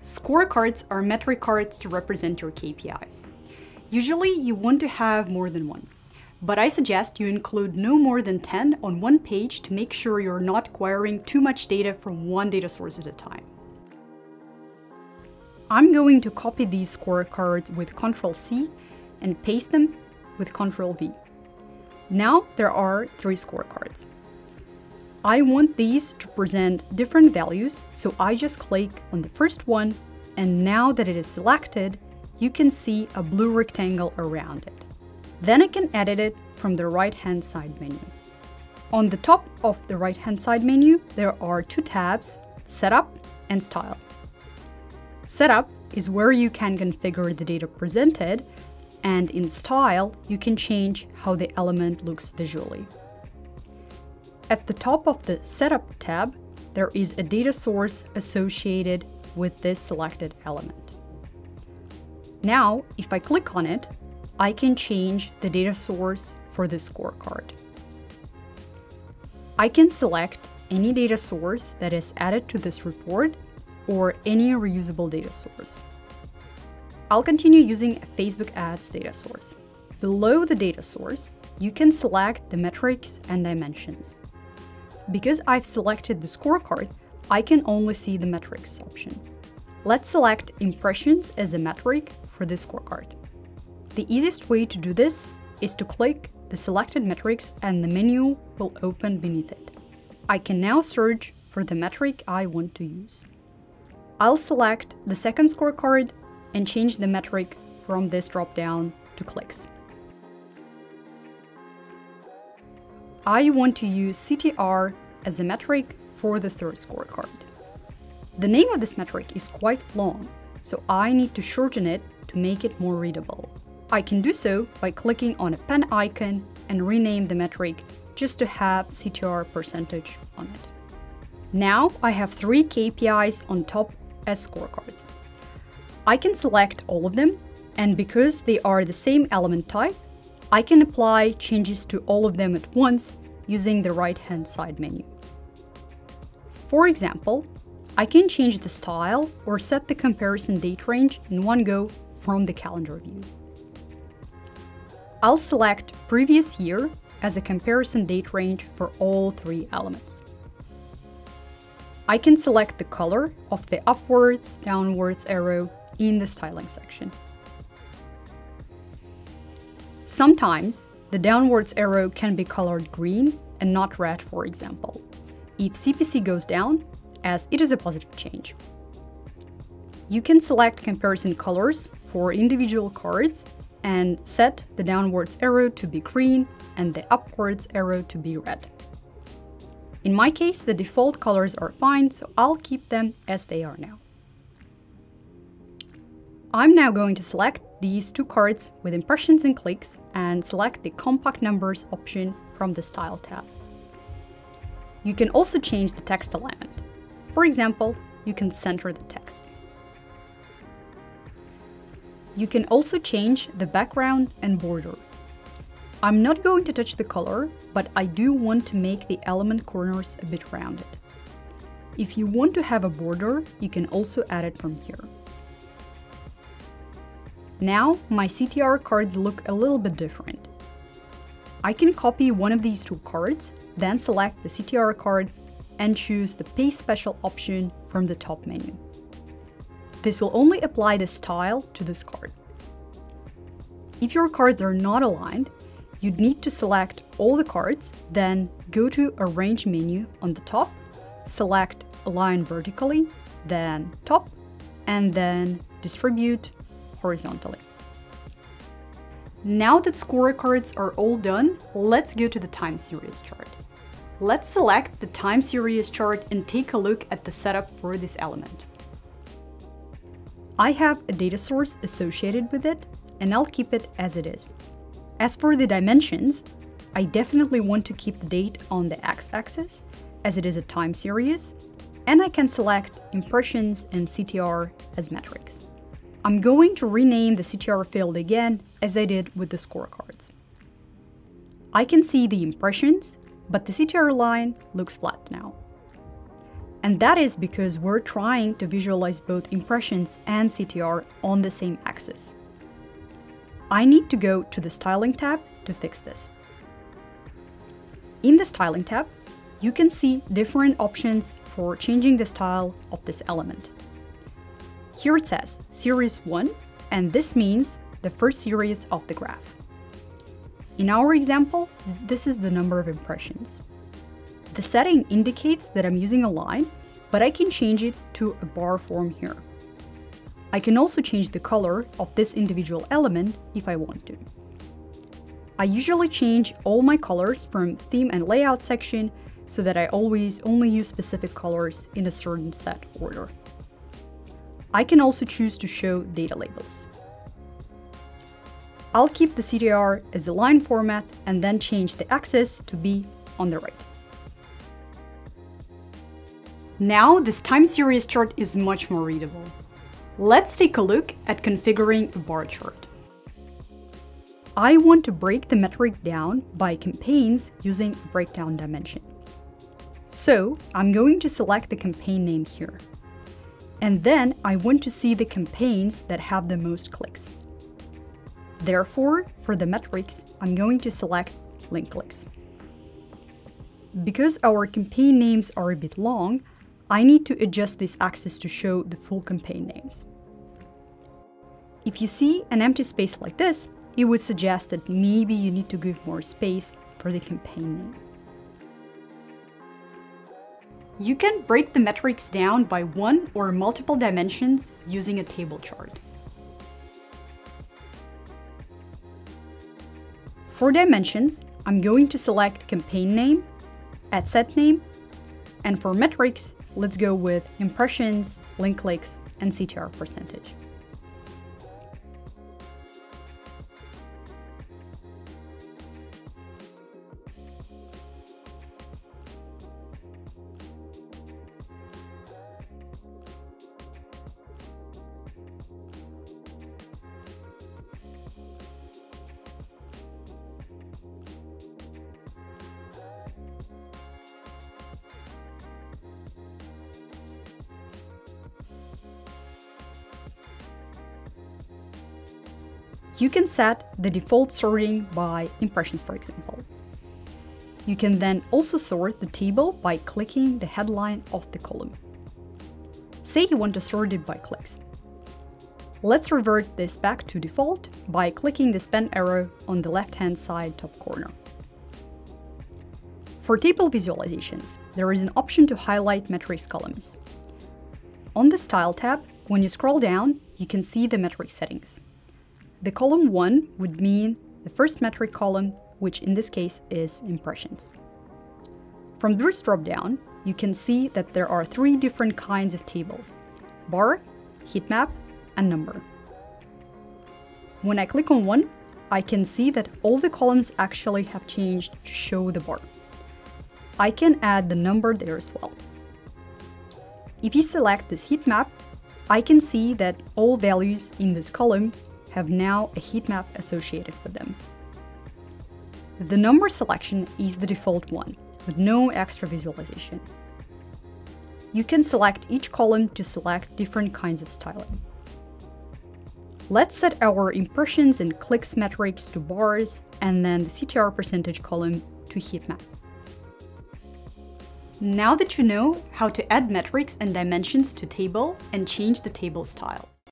Scorecards are metric cards to represent your KPIs. Usually you want to have more than one, but I suggest you include no more than 10 on one page to make sure you're not acquiring too much data from one data source at a time. I'm going to copy these scorecards with Ctrl C and paste them with Ctrl V. Now there are three scorecards. I want these to present different values, so I just click on the first one, and now that it is selected, you can see a blue rectangle around it. Then I can edit it from the right-hand side menu. On the top of the right-hand side menu, there are two tabs, Setup and Style. Setup is where you can configure the data presented, and in Style, you can change how the element looks visually. At the top of the Setup tab, there is a data source associated with this selected element. Now, if I click on it, I can change the data source for this scorecard. I can select any data source that is added to this report or any reusable data source. I'll continue using a Facebook ads data source. Below the data source, you can select the metrics and dimensions. Because I've selected the scorecard, I can only see the metrics option. Let's select impressions as a metric for this scorecard. The easiest way to do this is to click the selected metrics and the menu will open beneath it. I can now search for the metric I want to use. I'll select the second scorecard and change the metric from this dropdown to clicks. I want to use CTR as a metric for the third scorecard. The name of this metric is quite long, so I need to shorten it to make it more readable. I can do so by clicking on a pen icon and rename the metric just to have CTR percentage on it. Now I have three KPIs on top as scorecards. I can select all of them, and because they are the same element type, I can apply changes to all of them at once using the right-hand side menu. For example, I can change the style or set the comparison date range in one go from the calendar view. I'll select previous year as a comparison date range for all three elements. I can select the color of the upwards, downwards arrow in the styling section. Sometimes the downwards arrow can be colored green and not red, for example, if CPC goes down, as it is a positive change. You can select comparison colors for individual cards and set the downwards arrow to be green and the upwards arrow to be red. In my case, the default colors are fine, so I'll keep them as they are now. I'm now going to select these two cards with impressions and clicks and select the compact numbers option from the Style tab. You can also change the text alignment. For example, you can center the text. You can also change the background and border. I'm not going to touch the color, but I do want to make the element corners a bit rounded. If you want to have a border, you can also add it from here. Now, my CTR cards look a little bit different. I can copy one of these two cards, then select the CTR card and choose the Paste Special option from the top menu. This will only apply the style to this card. If your cards are not aligned, you'd need to select all the cards, then go to Arrange menu on the top, select Align vertically, then Top, and then Distribute horizontally. Now that scorecards are all done, let's go to the time series chart. Let's select the time series chart and take a look at the setup for this element. I have a data source associated with it, and I'll keep it as it is. As for the dimensions, I definitely want to keep the date on the x-axis, as it is a time series, and I can select impressions and CTR as metrics. I'm going to rename the CTR field again as I did with the scorecards. I can see the impressions, but the CTR line looks flat now. And that is because we're trying to visualize both impressions and CTR on the same axis. I need to go to the Styling tab to fix this. In the Styling tab, you can see different options for changing the style of this element. Here it says Series 1, and this means the first series of the graph. In our example, this is the number of impressions. The setting indicates that I'm using a line, but I can change it to a bar form here. I can also change the color of this individual element if I want to. I usually change all my colors from theme and layout section so that I always only use specific colors in a certain set order. I can also choose to show data labels. I'll keep the CTR as a line format and then change the axis to be on the right. Now this time series chart is much more readable. Let's take a look at configuring a bar chart. I want to break the metric down by campaigns using breakdown dimension. So I'm going to select the campaign name here. And then I want to see the campaigns that have the most clicks. Therefore, for the metrics, I'm going to select link clicks. Because our campaign names are a bit long, I need to adjust this axis to show the full campaign names. If you see an empty space like this, it would suggest that maybe you need to give more space for the campaign name. You can break the metrics down by one or multiple dimensions using a table chart. For dimensions, I'm going to select campaign name, ad set name, and for metrics, let's go with impressions, link clicks, and CTR percentage. You can set the default sorting by impressions, for example. You can then also sort the table by clicking the headline of the column. Say you want to sort it by clicks. Let's revert this back to default by clicking the pen arrow on the left-hand side top corner. For table visualizations, there is an option to highlight metrics columns. On the Style tab, when you scroll down, you can see the metric settings. The column 1 would mean the first metric column, which in this case is impressions. From this dropdown, you can see that there are three different kinds of tables, bar, heat map, and number. When I click on one, I can see that all the columns actually have changed to show the bar. I can add the number there as well. If you select this heat map, I can see that all values in this column have now a heat map associated with them. The number selection is the default one, with no extra visualization. You can select each column to select different kinds of styling. Let's set our impressions and clicks metrics to bars, and then the CTR percentage column to heat map. Now that you know how to add metrics and dimensions to table and change the table style,